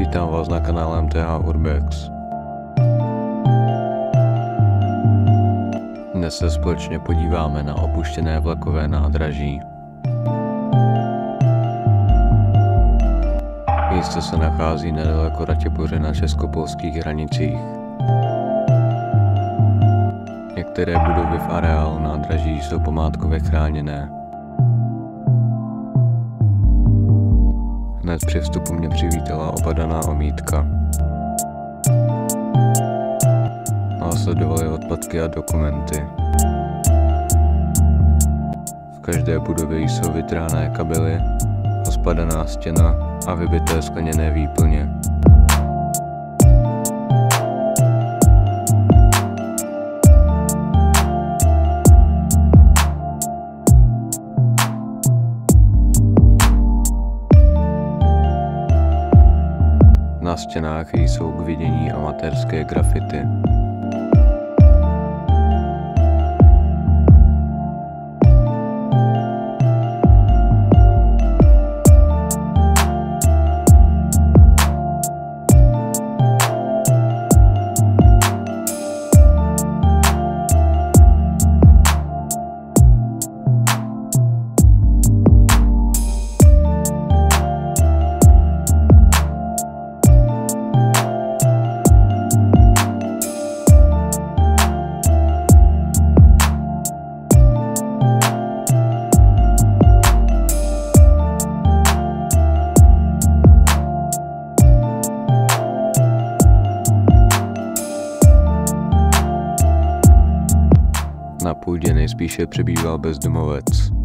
Vítám vás na kanále MTH Urbex. Dnes se společně podíváme na opuštěné vlakové nádraží. Místo se nachází nedaleko Ratěpoře na českopolských hranicích. Některé budovy v areálu nádraží jsou památkově chráněné. Hned při vstupu mě přivítala opadaná omítka. Následovaly odpadky a dokumenty. V každé budově jsou vytrhané kabely, rozpadaná stěna a vybité skleněné výplně. Na stěnách jsou k vidění amatérské grafity. Na půdě nejspíše přebýval bezdomovec.